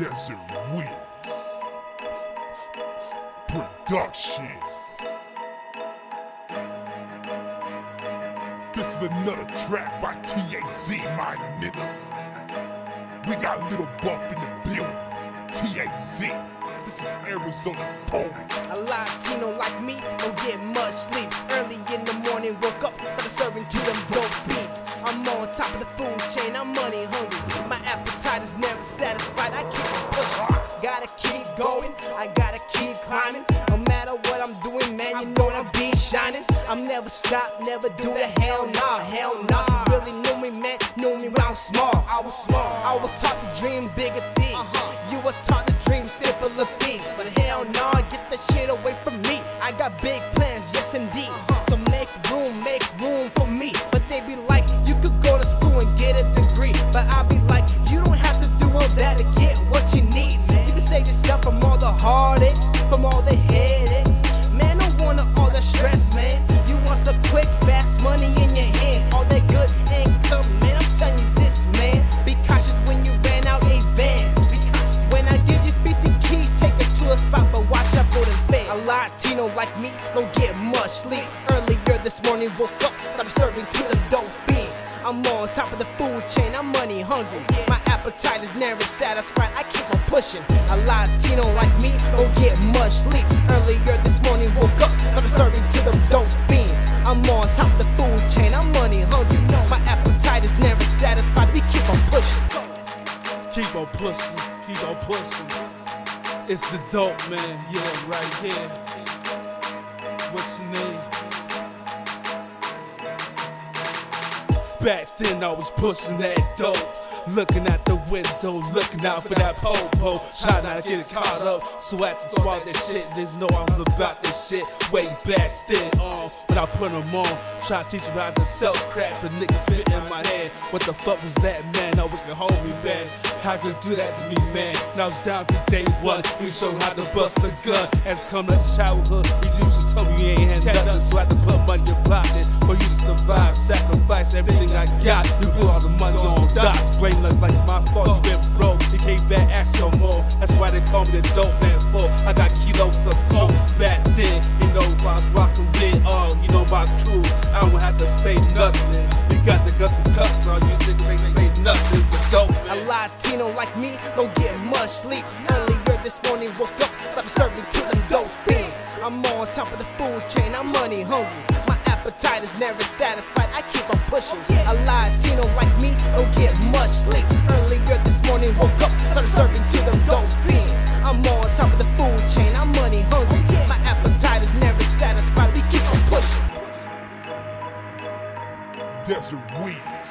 Desert Winds Productions. This is another track by TAZ, my nigga. We got Lil Buff in the building. TAZ. This is Arizona Poet. A Latino like me don't get much sleep. Early in the morning, woke up, started serving to them appetite is never satisfied, I keep pushing. Gotta keep going, I gotta keep climbing. No matter what I'm doing, man, you know I'm be shining. I'm never stop, never do the hell nah, hell nah. You really knew me, man, knew me when I was small. I was small, I was taught to dream bigger things. You were taught to dream simpler things. But hell nah, get that shit away from me. I got big heartaches, from all the headaches. Man, don't want all the stress, man. You want some quick, fast money in your hands. All that good income, man. I'm telling you this, man. Be cautious when you ran out a van. When I give you 50 keys, take it to a spot, but watch out for the fans. A Latino like me don't get much sleep. Earlier this morning, woke up, started serving to the dope fiends. I'm on top of the food chain, I'm money hungry. My appetite is never satisfied, I keep pushing. A Latino like me don't get much sleep. Earlier this morning, woke up, started serving to the dope fiends. I'm on top of the food chain, I'm money hungry. You know my appetite is never satisfied, we keep on pushing. Keep on pushing, keep on pushing. It's the dope man, yeah, right here. What's your name? Back then I was pushing that dope. Looking at the window, looking out for that popo. Trying not to get it caught up, I had swallow that shit. There's no I was about this shit way back then. Um, when I put them on, try to teach them how to sell crap. The niggas spit in my head. What the fuck was that, man? No one can hold me, man. How could do that to me, man? And I was down for day one. We show how to bust a gun. As come to childhood, you used to tell me you ain't had nothing, so I had to put money in your pocket for you to survive. Sacrifice everything I got. You put all the money on dots. Look like it's my fault. You been broke. You came back, ask no more. That's why they call me the dope man for. I got kilos of coke back then. You know why I was rocking with all. You know my crew. I don't have to say nothing. We got the guts and cuss on you. Niggas ain't say nothing. It's a dope A. Latino like me don't get much sleep. Earlier this morning, woke up, started serving to them dope fiends. I'm on top of the food chain, I'm money hungry. Appetite is never satisfied, I keep on pushing. A Latino like me don't get much sleep. Earlier this morning, woke up, started serving to them dope fiends. I'm on top of the food chain, I'm money hungry. My appetite is never satisfied, we keep on pushing. Desert Winds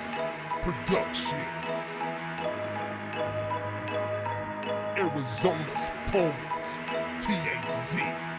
Productions. Arizona's Poet. TAZ.